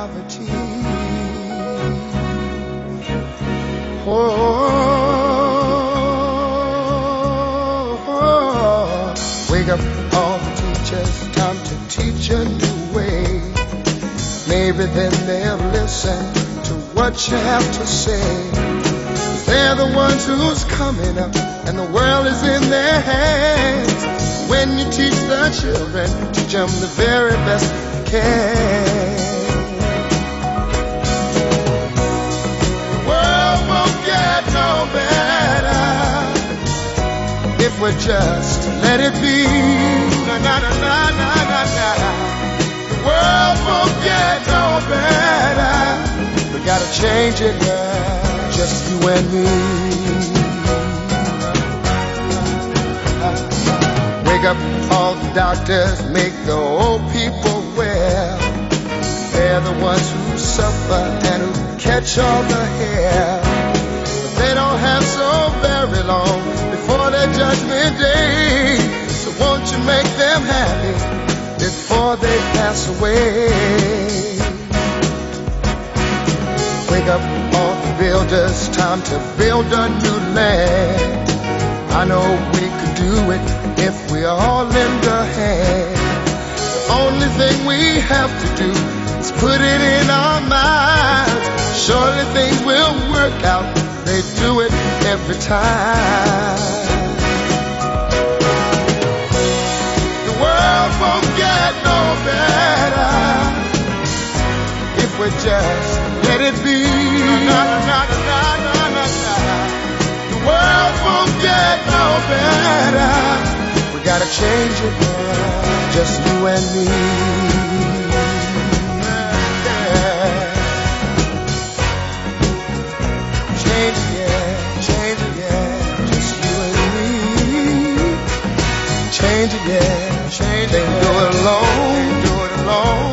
poverty. Oh, oh, wake up all the teachers, time to teach a new way. Maybe then they'll listen to what you have to say. They're the ones who's coming up, and the world is in their hands. When you teach the children, teach them the very best you can. We just let it be. Na na na na na na. The world won't get no better. We gotta change it now, just you and me. Wake up all the doctors, make the old people well. They're the ones who suffer and who catch all the hair. Judgment day. So won't you make them happy before they pass away? Wake up all the builders, time to build a new land. I know we could do it if we all lend a hand. The only thing we have to do is put it in our minds. Surely things will work out. They do it every time. Just let it be. Na, na, na. The world won't get no better. We gotta change it now, just you and me. Yeah. Change it, yeah, change it, yeah, just you and me. Change it, yeah, change it. Can't do it alone, do it alone. Need some help